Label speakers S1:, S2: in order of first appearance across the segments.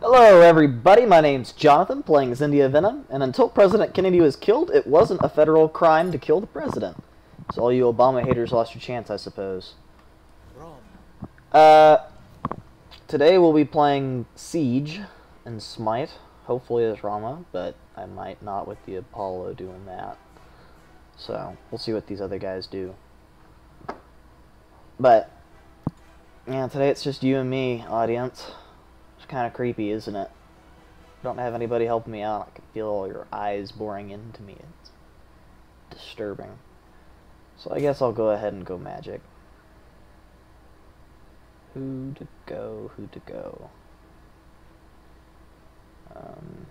S1: Hello, everybody. My name's Jonathan, playing Zindia Venom, and until President Kennedy was killed, it wasn't a federal crime to kill the president. So all you Obama haters lost your chance, I suppose. Uh, today we'll be playing Siege and Smite, hopefully as Rama, but I might not with the Apollo doing that. So, we'll see what these other guys do. But, yeah, today it's just you and me, audience. Kind of creepy, isn't it? Don't have anybody helping me out. I can feel all your eyes boring into me. It's disturbing. So I guess I'll go ahead and go magic. Who to go, who to go. Um,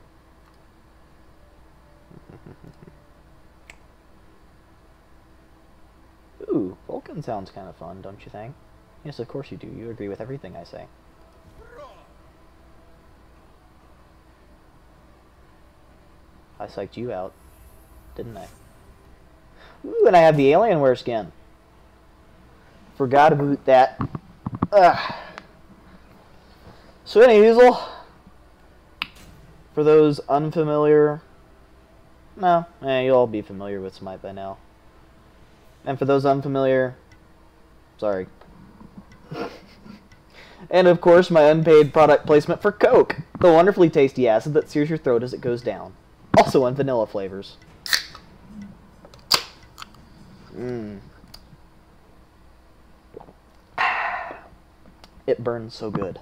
S1: Ooh, Vulcan sounds kind of fun, don't you think? Yes, of course you do. You agree with everything I say. Psyched you out, didn't I? Ooh, and I have the Alienware skin. Forgot about that. Ugh. So, any for those unfamiliar, no, eh, you'll all be familiar with Smite by now. And for those unfamiliar, sorry. and of course, my unpaid product placement for Coke, the wonderfully tasty acid that sears your throat as it goes down. Also in vanilla flavors. Mmm. It burns so good.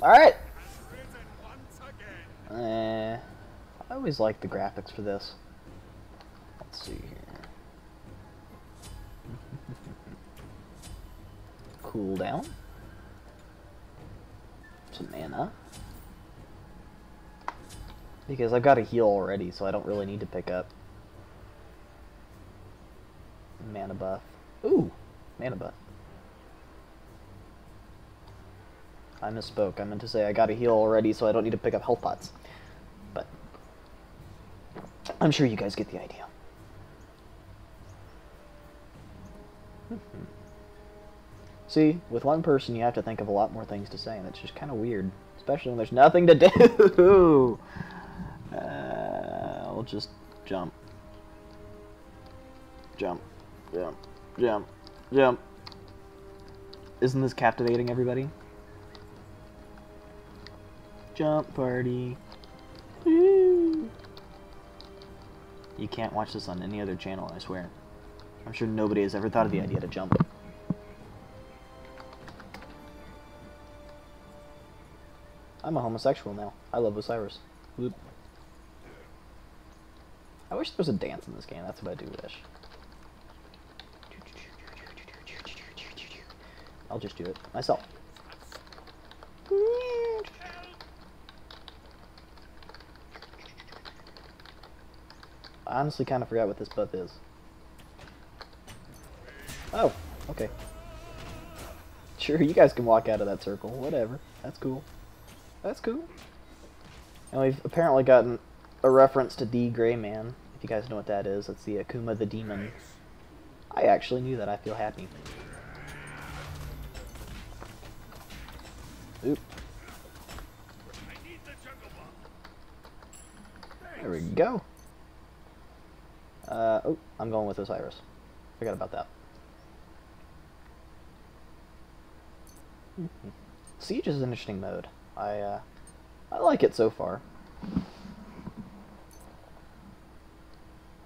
S1: Alright. Uh, I always like the graphics for this. Let's see here. Cool down. Some mana. Because I've got a heal already, so I don't really need to pick up mana buff. Ooh, mana buff. I misspoke. I meant to say I got a heal already, so I don't need to pick up health pots. But I'm sure you guys get the idea. Hmm. See, with one person you have to think of a lot more things to say, and it's just kind of weird. Especially when there's nothing to do! Uh, I'll just jump. Jump. Jump. Jump. Jump. Isn't this captivating, everybody? Jump party. Woo. You can't watch this on any other channel, I swear. I'm sure nobody has ever thought of the idea to jump. I'm a homosexual now. I love Osiris. Whoop. I wish there was a dance in this game. That's what I do wish. I'll just do it myself. I honestly kind of forgot what this buff is. Oh, okay. Sure, you guys can walk out of that circle. Whatever. That's cool. That's cool. And we've apparently gotten a reference to D.Gray-man. If you guys know what that is, it's the Akuma the Demon. I actually knew that. I feel happy. Oop. There we go. Uh, oh, I'm going with Osiris. Forgot about that. Siege is an interesting mode. I, uh, I like it so far.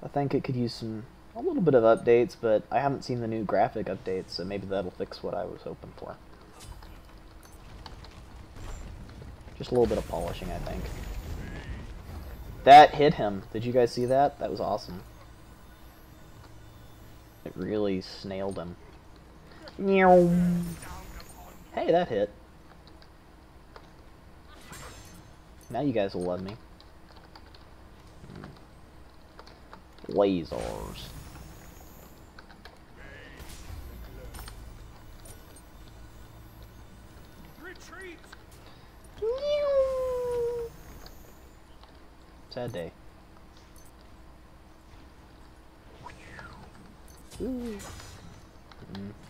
S1: I think it could use some, a little bit of updates, but I haven't seen the new graphic updates, so maybe that'll fix what I was hoping for. Just a little bit of polishing, I think. That hit him. Did you guys see that? That was awesome. It really snailed him. Hey, that hit. Now you guys will love me. Lasers. Retreat. Sad day. Ooh. Mm.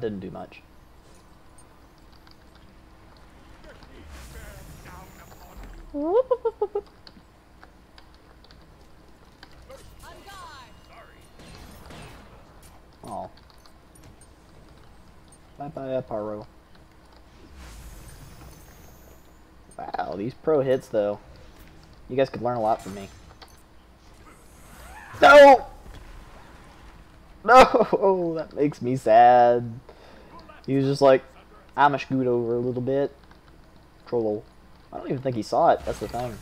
S1: That didn't do much. Oh. Bye bye, Aparo. Wow, these pro hits though. You guys could learn a lot from me. No! No! That makes me sad. He was just like, I'm a scoot over a little bit. Troll. I don't even think he saw it. That's the thing.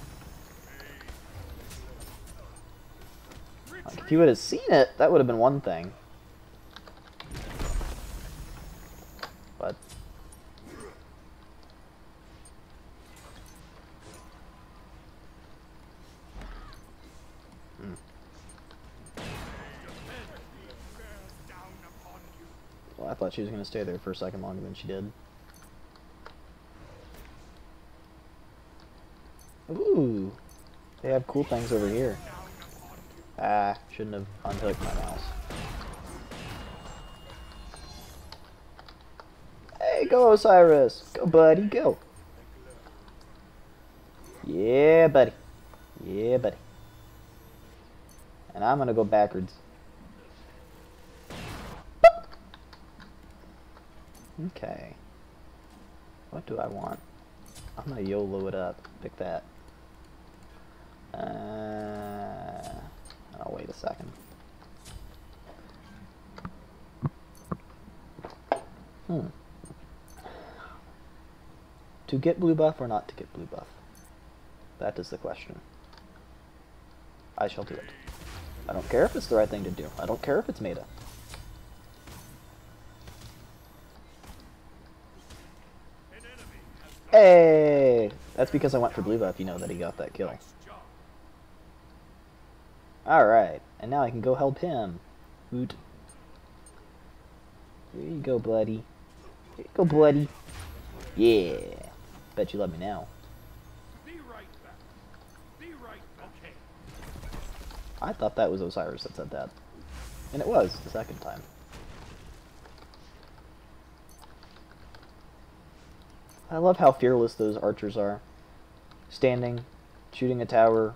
S1: Like, if he would have seen it, that would have been one thing. She was going to stay there for a second longer than she did. Ooh, they have cool things over here. Ah, shouldn't have unhooked my mouse. Hey, go Osiris! Go, buddy, go! Yeah, buddy. Yeah, buddy. And I'm gonna go backwards. Okay. What do I want? I'm gonna YOLO it up. Pick that. Uh, I'll wait a second. Hmm. To get blue buff or not to get blue buff? That is the question. I shall do it. I don't care if it's the right thing to do. I don't care if it's meta. Hey! That's because I went for blue buff, you know that he got that kill. Alright, and now I can go help him. Woot. Here you go, buddy. Here you go, buddy. Yeah. Bet you love me now. I thought that was Osiris that said that. And it was, the second time. I love how fearless those archers are. Standing, shooting a tower,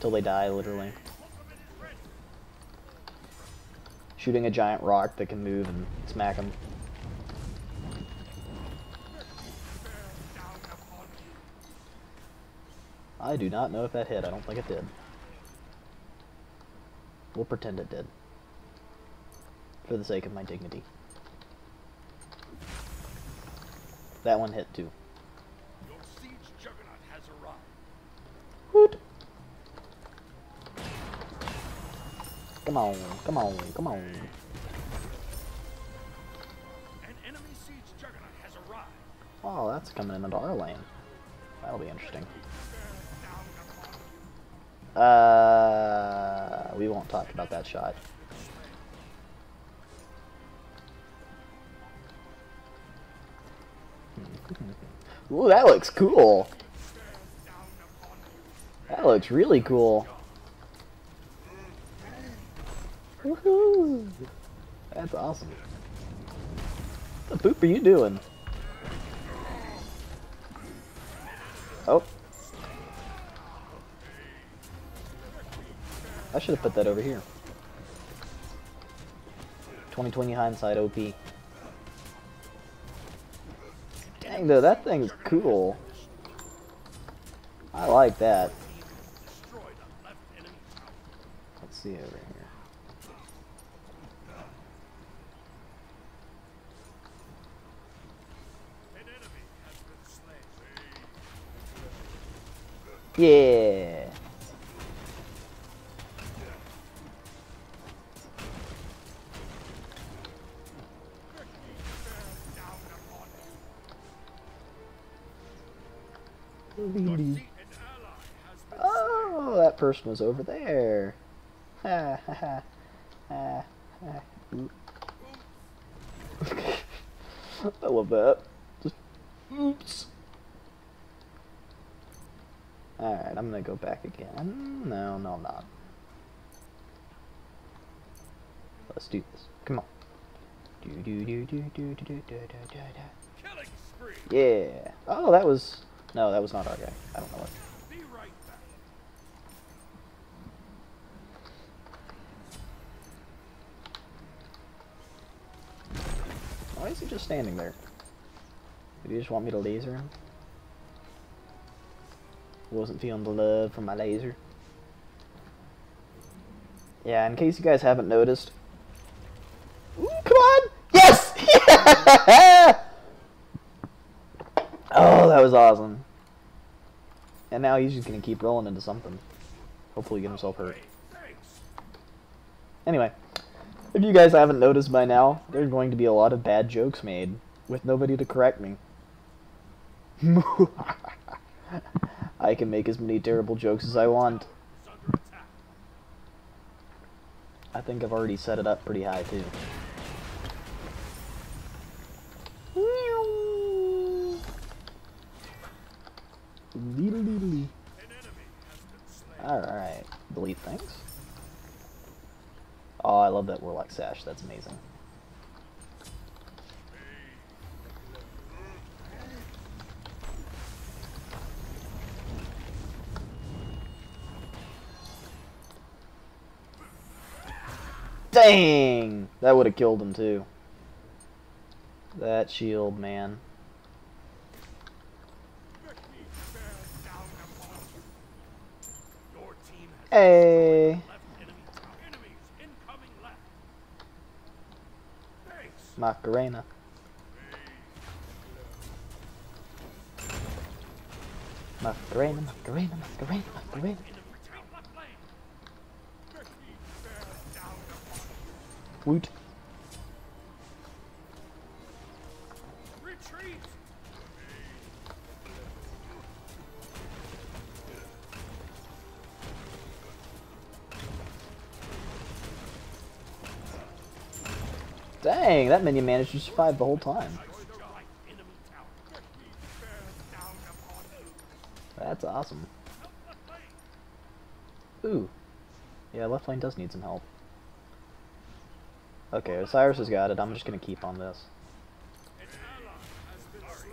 S1: till they die, literally. Shooting a giant rock that can move and smack them. I do not know if that hit. I don't think it did. We'll pretend it did. For the sake of my dignity. That one hit too.
S2: Your siege juggernaut has arrived.
S1: Woot. Come on, come on, come on.
S2: An enemy siege juggernaut has arrived.
S1: Oh, that's coming into our lane. That'll be interesting. Uh, we won't talk about that shot. Ooh, that looks cool. That looks really cool. Woohoo! That's awesome. What the poop are you doing? Oh. I should have put that over here. 2020 hindsight OP. Dang though, that thing's cool. I like that. Let's see over here. Yeah. Person was over there. Ha ha ha. Ha ha. I love that. Just oops. Alright, I'm gonna go back again. No, no, I'm not. Let's do this. Come on. Do do do do do do do do do do. Yeah. Oh, that was. No, that was not our guy. I don't know what.
S2: Be right back.
S1: Why is he just standing there? Do you just want me to laser him? Wasn't feeling the love from my laser. Yeah, in case you guys haven't noticed. Ooh, come on! Yes! oh, that was awesome. And now he's just gonna keep rolling into something. Hopefully get himself hurt. Anyway, if you guys haven't noticed by now, there's going to be a lot of bad jokes made with nobody to correct me. I can make as many terrible jokes as I want. I think I've already set it up pretty high too. Alright, delete things. Oh, I love that Warlock Sash, that's amazing. Dang! That would have killed him too. That shield, man.
S2: Victory bears down upon you. Your team has
S1: Hey!
S2: left enemy tower. Enemies incoming left. Thanks.
S1: Macarena. Macarena, Macarena, Macarena, Macarena.
S2: Enemy
S1: Dang, that minion managed to survive the whole time. That's awesome. Ooh. Yeah, left lane does need some help. Okay, Osiris has got it. I'm just gonna keep on this.
S2: An ally has been slain.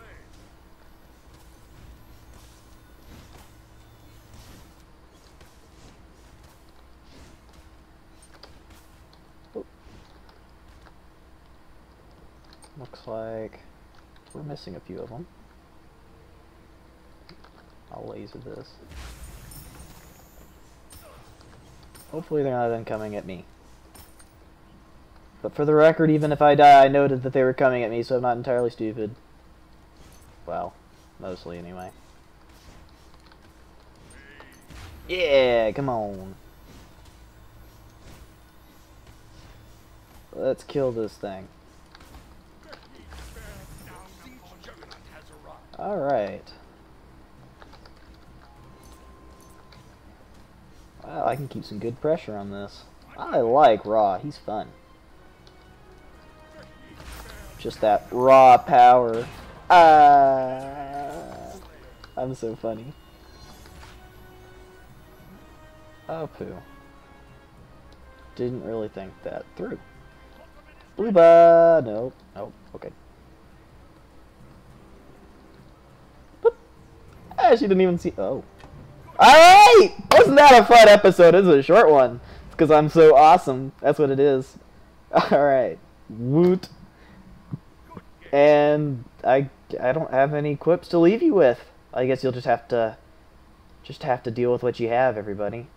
S1: Looks like we're missing a few of them. I'll laser this. Hopefully they're not coming at me. But for the record, even if I die, I noted that they were coming at me, so I'm not entirely stupid. Well, mostly anyway. Yeah, come on. Let's kill this thing.
S2: Victory bears down upon you. Juggernaut has arrived.
S1: Alright. I can keep some good pressure on this. I like Ra, he's fun. Just that raw power. Ah, I'm so funny. Oh, poo. Didn't really think that through. Booba! Nope. Nope. Okay. Ah, she didn't even see. Oh. Alright! Wasn't that a fun episode? This is a short one. It's because I'm so awesome. That's what it is. Alright. Woot. And I, I don't have any quips to leave you with. I guess you'll just have to just have to deal with what you have, everybody.